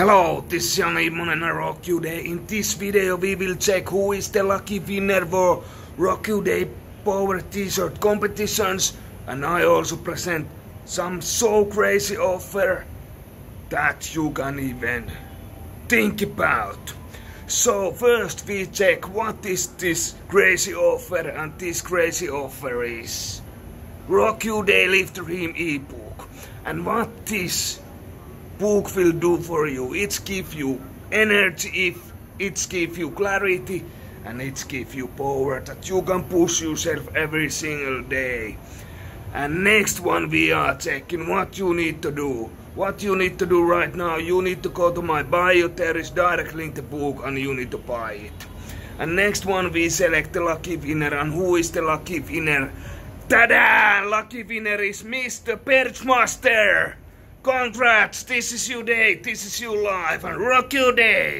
Hello, this is Janne Immonen and Rock You Day. In this video we will check who is the lucky winner for Rock You Day Power T-shirt competitions and I also present some so crazy offer that you can even think about. So first we check what is this crazy offer and this crazy offer is Rock You Day Live Dream ebook and what is book will do for you. It give you energy, it give you clarity, and it give you power that you can push yourself every single day. And next one we are checking what you need to do. What you need to do right now, you need to go to my bio, there is direct link to book and you need to buy it. And next one we select the lucky winner and who is the lucky winner? Tada! Lucky winner is Mr. Perchmaster! Congrats, this is your day, this is your life, and rock your day!